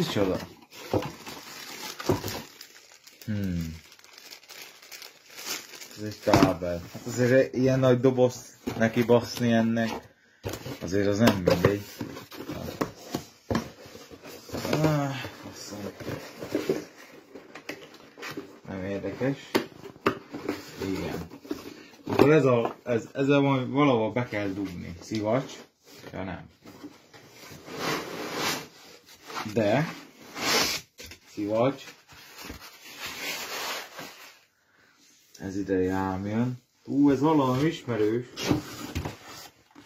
micsoda? Hmm. Ez egy kábel. Hát azért ilyen nagy doboz neki baszni ennek. Azért az nem mindegy. Ah. Nem érdekes. Igen. Akkor ez a, ez, ezzel majd valahol be kell dugni. Szivacs. Ja nem. De. Szivacs. Ez ide ám jön. Ú, ez valami ismerős.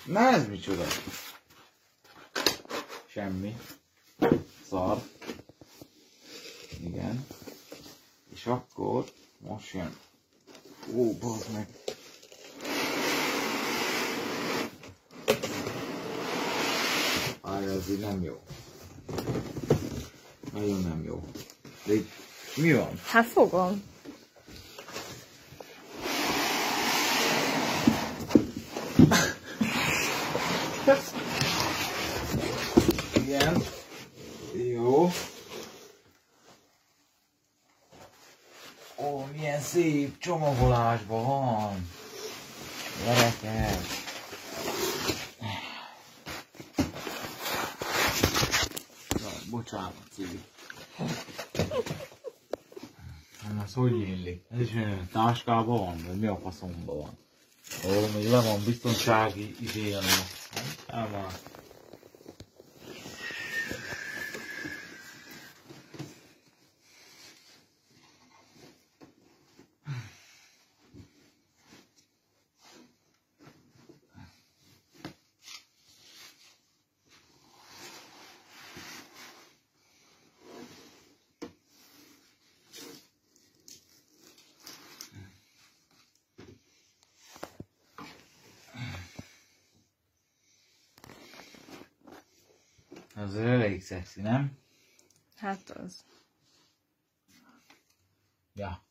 Na ez micsoda? Semmi. Szar. Igen. És akkor most jön. Ó, bazd meg. Áj, ez így nem jó. Nagyon nem jó. De így, mi van? Hát fogom. Igen. Jó. Ó, milyen szép csomagolásban van. Gyerekek. Na, bocsánat, Civi. Nem, ez hogy illik? Ez is olyan táskában van, vagy mi a faszomban van? Ó, még le van biztonsági izéje. Nem van. Az elég szexi, nem? Hát az. Ja.